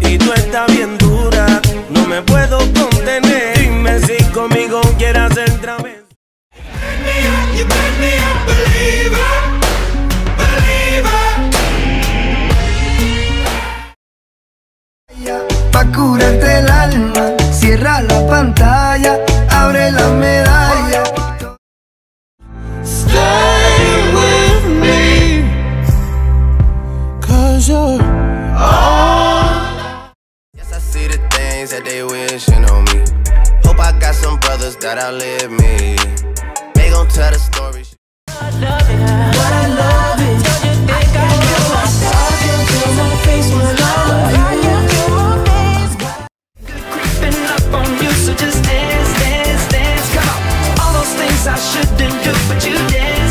y tú estás bien dura. No me puedo contener. Dime si conmigo quieras hacer través. Pa' curarte el alma, cierra la pantalla. Wishing on me. Hope I got some brothers that outlive me. They gon' tell the story. creeping up on you, so just dance, dance, dance. Come on, all those things I shouldn't do, but you dance.